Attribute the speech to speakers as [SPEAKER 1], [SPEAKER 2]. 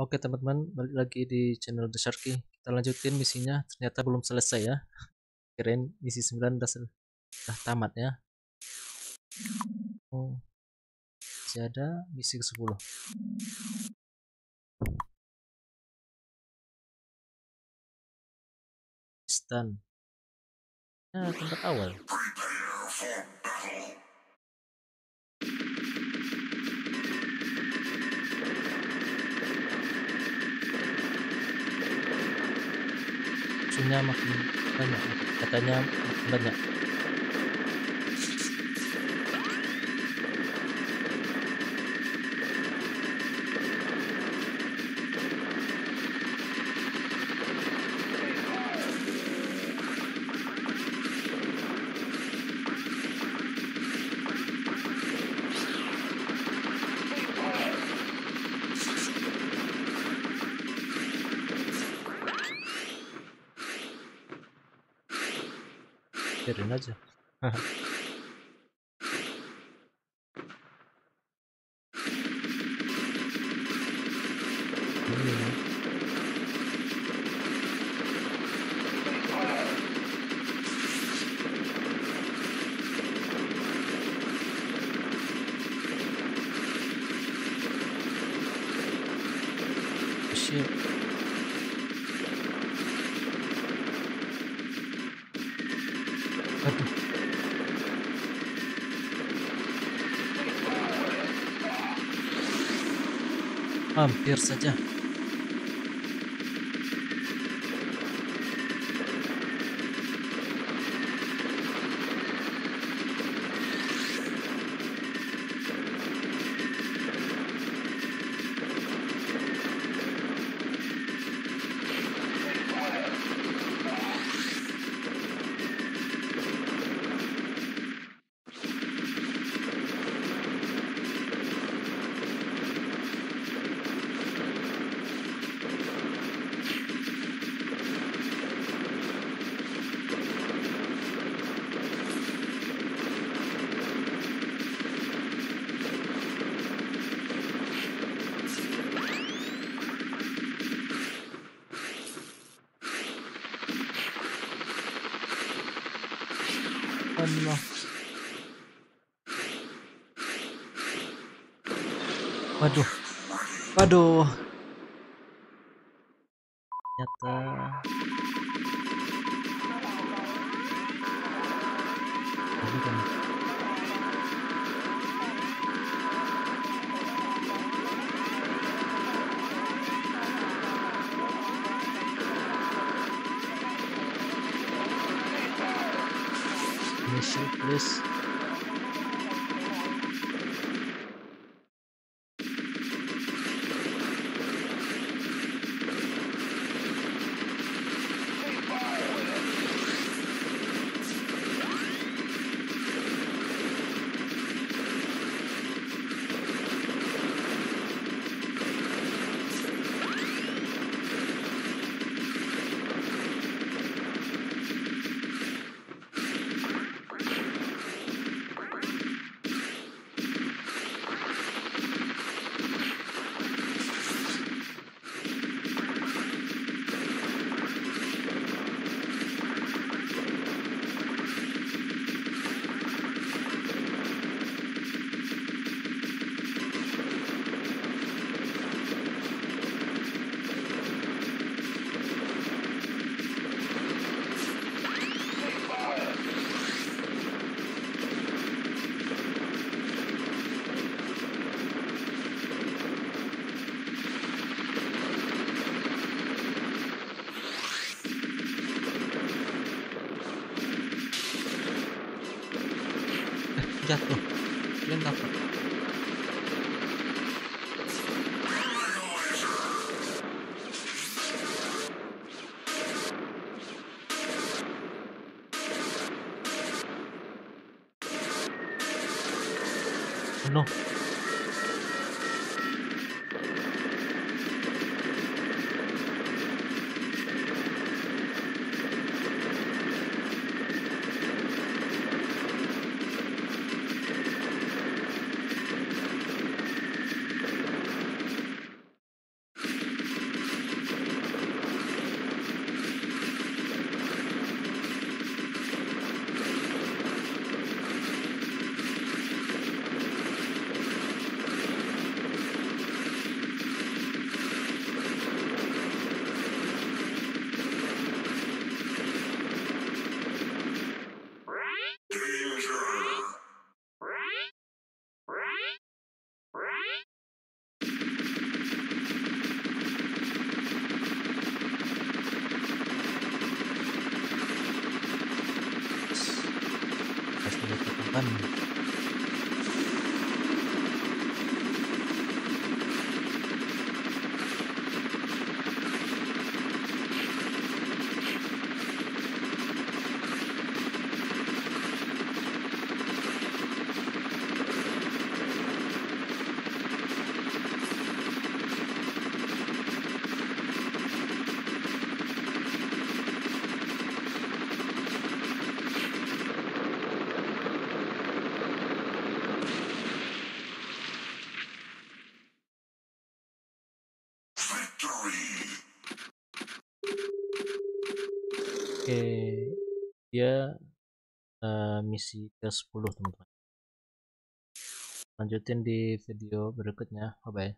[SPEAKER 1] Oke teman-teman, balik lagi di channel The Sharky. Kita lanjutin misinya, ternyata belum selesai ya. Kirain misi 9 udah, udah tamat ya. Oh, masih ada misi ke 10. Stan. Nah, tempat awal. Musuhnya makin banyak katanya makin banyak 때리나 지 Shit. Aja hampir saja Allah waduh. Waduh. Ternyata This. やっと。連絡。の。Oke, dia uh, misi ke 10 teman-teman. Lanjutin di video berikutnya. Bye bye.